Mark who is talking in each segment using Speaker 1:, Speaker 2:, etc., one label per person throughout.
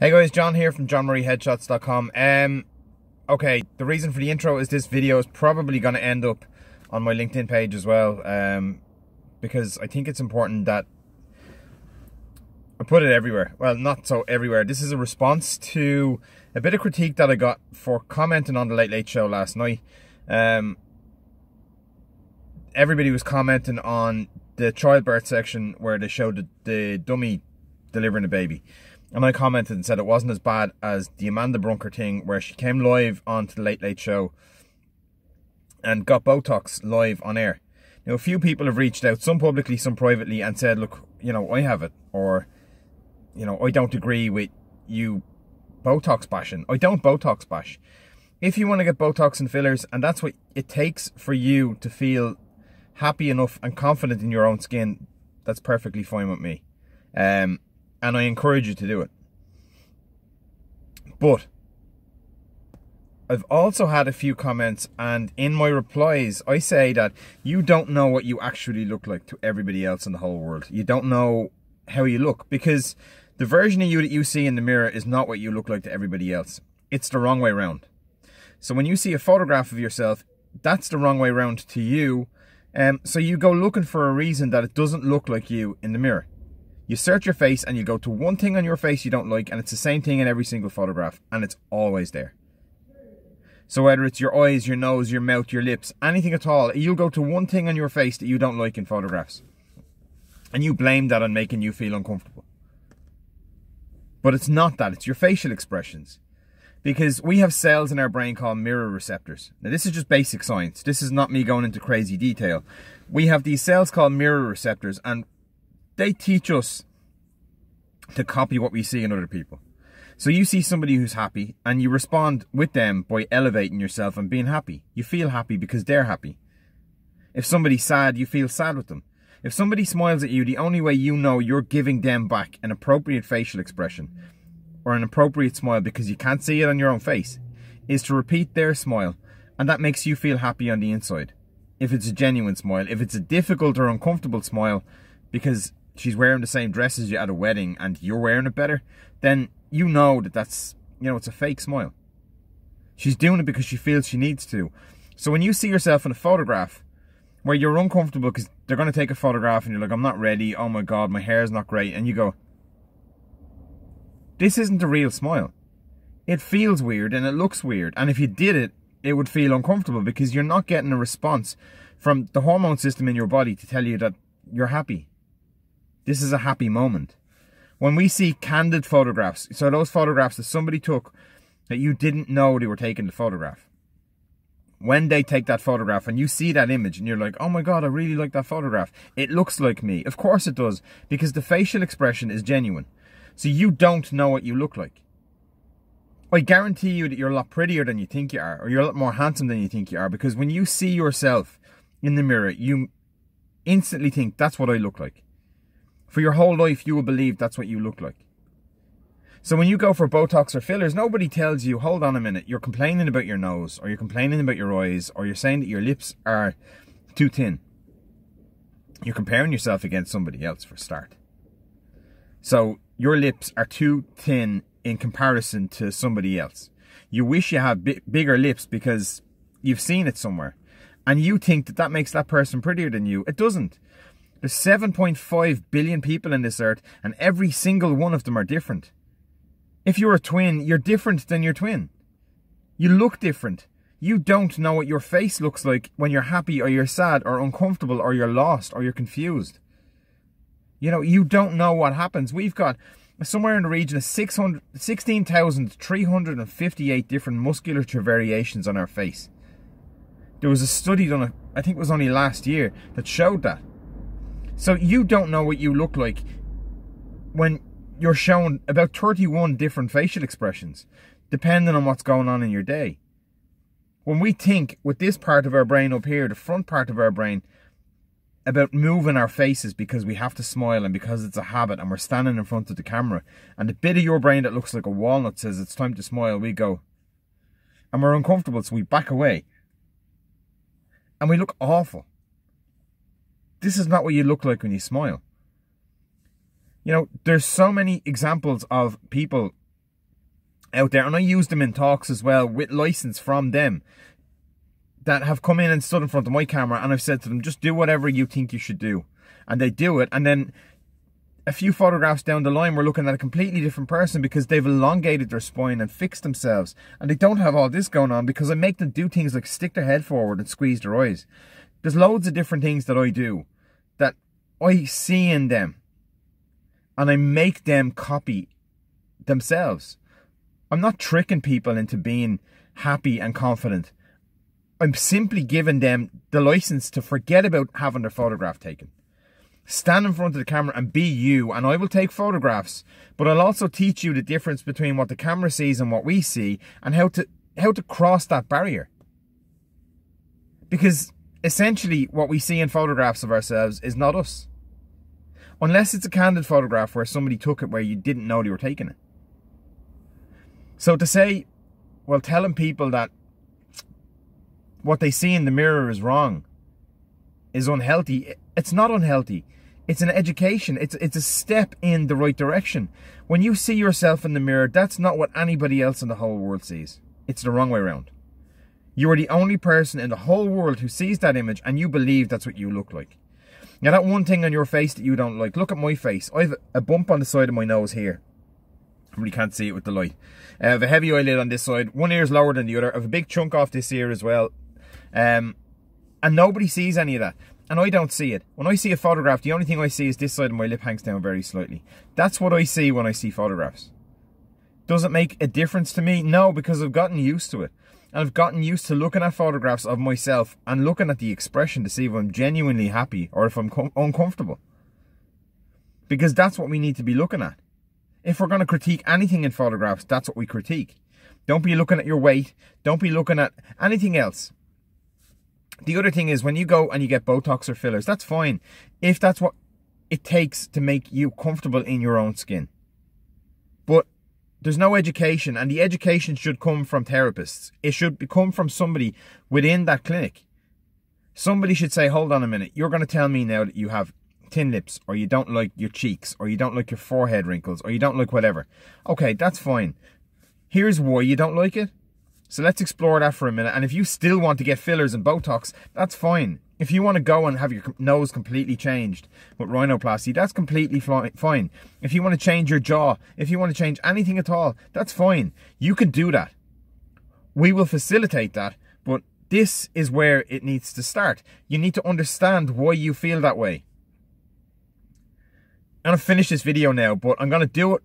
Speaker 1: Hey guys, John here from johnmurrayheadshots.com. Um, okay, the reason for the intro is this video is probably going to end up on my LinkedIn page as well, um, because I think it's important that I put it everywhere. Well, not so everywhere. This is a response to a bit of critique that I got for commenting on the Late Late Show last night. Um, everybody was commenting on the childbirth section where they showed the, the dummy delivering a baby. And I commented and said it wasn't as bad as the Amanda Brunker thing where she came live onto the Late Late Show and got Botox live on air. Now, a few people have reached out, some publicly, some privately, and said, look, you know, I have it. Or, you know, I don't agree with you Botox bashing. I don't Botox bash. If you want to get Botox and fillers, and that's what it takes for you to feel happy enough and confident in your own skin, that's perfectly fine with me. Um, and I encourage you to do it. But I've also had a few comments, and in my replies, I say that you don't know what you actually look like to everybody else in the whole world. You don't know how you look because the version of you that you see in the mirror is not what you look like to everybody else. It's the wrong way around. So when you see a photograph of yourself, that's the wrong way around to you. Um, so you go looking for a reason that it doesn't look like you in the mirror. You search your face and you go to one thing on your face you don't like, and it's the same thing in every single photograph, and it's always there. So whether it's your eyes, your nose, your mouth, your lips, anything at all, you'll go to one thing on your face that you don't like in photographs. And you blame that on making you feel uncomfortable. But it's not that, it's your facial expressions. Because we have cells in our brain called mirror receptors. Now this is just basic science. This is not me going into crazy detail. We have these cells called mirror receptors and they teach us to copy what we see in other people. So you see somebody who's happy and you respond with them by elevating yourself and being happy. You feel happy because they're happy. If somebody's sad, you feel sad with them. If somebody smiles at you, the only way you know you're giving them back an appropriate facial expression or an appropriate smile because you can't see it on your own face is to repeat their smile and that makes you feel happy on the inside. If it's a genuine smile, if it's a difficult or uncomfortable smile because she's wearing the same dress as you at a wedding and you're wearing it better, then you know that that's, you know, it's a fake smile. She's doing it because she feels she needs to. So when you see yourself in a photograph where you're uncomfortable because they're going to take a photograph and you're like, I'm not ready, oh my god, my hair's not great, and you go, this isn't a real smile. It feels weird and it looks weird. And if you did it, it would feel uncomfortable because you're not getting a response from the hormone system in your body to tell you that you're happy. This is a happy moment. When we see candid photographs, so those photographs that somebody took that you didn't know they were taking the photograph. When they take that photograph and you see that image and you're like, oh my God, I really like that photograph. It looks like me. Of course it does, because the facial expression is genuine. So you don't know what you look like. I guarantee you that you're a lot prettier than you think you are, or you're a lot more handsome than you think you are, because when you see yourself in the mirror, you instantly think, that's what I look like. For your whole life, you will believe that's what you look like. So when you go for Botox or fillers, nobody tells you, hold on a minute, you're complaining about your nose, or you're complaining about your eyes, or you're saying that your lips are too thin. You're comparing yourself against somebody else for start. So your lips are too thin in comparison to somebody else. You wish you had bigger lips because you've seen it somewhere. And you think that that makes that person prettier than you. It doesn't. There's 7.5 billion people in this earth, and every single one of them are different. If you're a twin, you're different than your twin. You look different. You don't know what your face looks like when you're happy or you're sad or uncomfortable or you're lost or you're confused. You know, you don't know what happens. We've got somewhere in the region of 16,358 different musculature variations on our face. There was a study done, I think it was only last year, that showed that. So you don't know what you look like when you're shown about 31 different facial expressions, depending on what's going on in your day. When we think with this part of our brain up here, the front part of our brain, about moving our faces because we have to smile and because it's a habit and we're standing in front of the camera and the bit of your brain that looks like a walnut says it's time to smile, we go and we're uncomfortable so we back away and we look awful. This is not what you look like when you smile. You know, there's so many examples of people out there, and I use them in talks as well with license from them that have come in and stood in front of my camera, and I've said to them, just do whatever you think you should do. And they do it, and then a few photographs down the line, we're looking at a completely different person because they've elongated their spine and fixed themselves. And they don't have all this going on because I make them do things like stick their head forward and squeeze their eyes. There's loads of different things that I do that I see in them and I make them copy themselves. I'm not tricking people into being happy and confident. I'm simply giving them the license to forget about having their photograph taken. Stand in front of the camera and be you, and I will take photographs, but I'll also teach you the difference between what the camera sees and what we see, and how to how to cross that barrier. Because essentially, what we see in photographs of ourselves is not us. Unless it's a candid photograph where somebody took it where you didn't know they were taking it. So to say, well, telling people that what they see in the mirror is wrong is unhealthy, it's not unhealthy. It's an education. It's it's a step in the right direction. When you see yourself in the mirror, that's not what anybody else in the whole world sees. It's the wrong way around. You are the only person in the whole world who sees that image and you believe that's what you look like. Now that one thing on your face that you don't like, look at my face. I have a bump on the side of my nose here. I really can't see it with the light. I have a heavy eyelid on this side. One ear is lower than the other. I have a big chunk off this ear as well. Um, and nobody sees any of that. And I don't see it. When I see a photograph, the only thing I see is this side of my lip hangs down very slightly. That's what I see when I see photographs. Does it make a difference to me? No, because I've gotten used to it. I've gotten used to looking at photographs of myself and looking at the expression to see if I'm genuinely happy or if I'm uncomfortable. Because that's what we need to be looking at. If we're going to critique anything in photographs, that's what we critique. Don't be looking at your weight. Don't be looking at anything else. The other thing is when you go and you get Botox or fillers, that's fine. If that's what it takes to make you comfortable in your own skin. But there's no education and the education should come from therapists. It should come from somebody within that clinic. Somebody should say, hold on a minute, you're going to tell me now that you have thin lips or you don't like your cheeks or you don't like your forehead wrinkles or you don't like whatever. Okay, that's fine. Here's why you don't like it. So let's explore that for a minute. And if you still want to get fillers and Botox, that's fine. If you want to go and have your nose completely changed with rhinoplasty, that's completely fine. If you want to change your jaw, if you want to change anything at all, that's fine. You can do that. We will facilitate that, but this is where it needs to start. You need to understand why you feel that way. I'm going to finish this video now, but I'm going to do it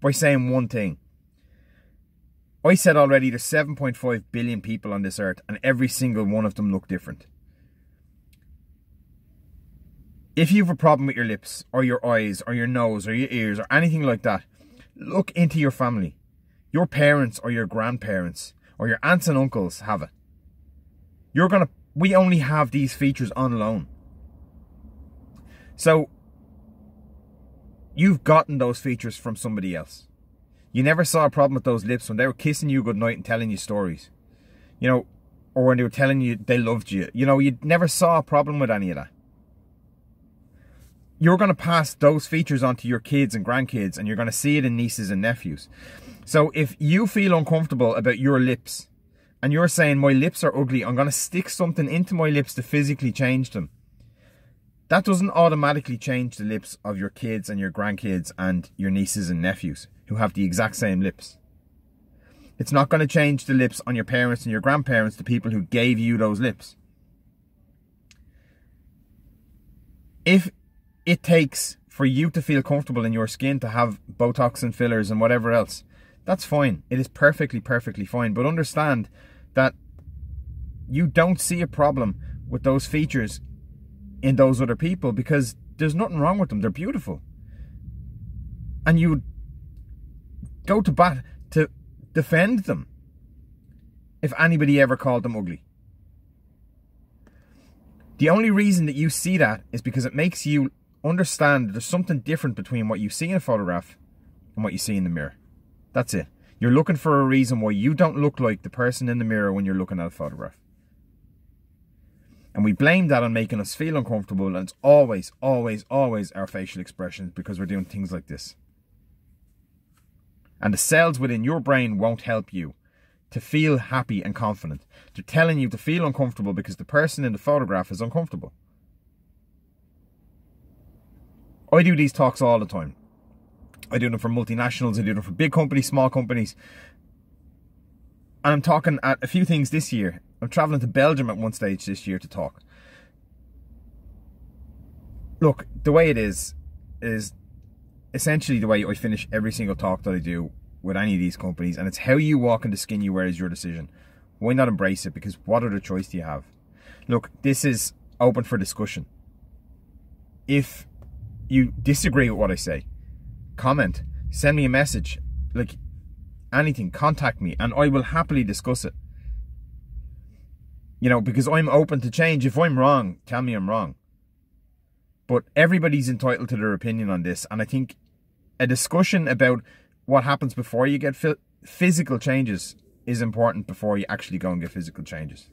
Speaker 1: by saying one thing. I said already there's 7.5 billion people on this earth and every single one of them look different. If you have a problem with your lips or your eyes or your nose or your ears or anything like that, look into your family. Your parents or your grandparents or your aunts and uncles have it. You're gonna, we only have these features on loan. So, you've gotten those features from somebody else. You never saw a problem with those lips when they were kissing you goodnight and telling you stories. You know, or when they were telling you they loved you. You know, you never saw a problem with any of that. You're going to pass those features on to your kids and grandkids and you're going to see it in nieces and nephews. So if you feel uncomfortable about your lips and you're saying my lips are ugly, I'm going to stick something into my lips to physically change them. That doesn't automatically change the lips of your kids and your grandkids and your nieces and nephews who have the exact same lips. It's not going to change the lips on your parents and your grandparents, the people who gave you those lips. If it takes for you to feel comfortable in your skin to have Botox and fillers and whatever else, that's fine. It is perfectly, perfectly fine. But understand that you don't see a problem with those features in those other people because there's nothing wrong with them. They're beautiful. And you would go to bat to defend them if anybody ever called them ugly. The only reason that you see that is because it makes you understand there's something different between what you see in a photograph and what you see in the mirror. That's it. You're looking for a reason why you don't look like the person in the mirror when you're looking at a photograph. And we blame that on making us feel uncomfortable, and it's always, always, always our facial expressions because we're doing things like this. And the cells within your brain won't help you to feel happy and confident. They're telling you to feel uncomfortable because the person in the photograph is uncomfortable. I do these talks all the time. I do them for multinationals, I do them for big companies, small companies. And I'm talking at a few things this year. I'm traveling to Belgium at one stage this year to talk. Look, the way it is, is essentially the way I finish every single talk that I do with any of these companies, and it's how you walk in the skin you wear is your decision. Why not embrace it? Because what other choice do you have? Look, this is open for discussion. If you disagree with what I say, comment, send me a message, like anything, contact me, and I will happily discuss it. You know, because I'm open to change. If I'm wrong, tell me I'm wrong. But everybody's entitled to their opinion on this, and I think a discussion about what happens before you get physical changes is important before you actually go and get physical changes.